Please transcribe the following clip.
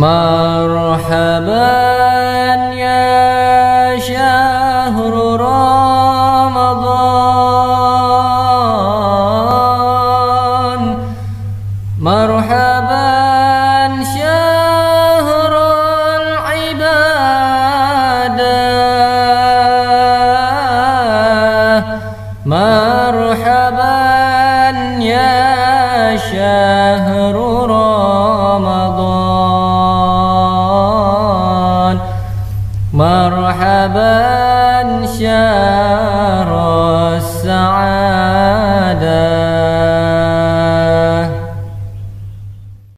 مرحبا يا شهر رمضان. مرحبا شهر العبادة. مرحبا يا شهر رمضان. مرحبا شار السعادة.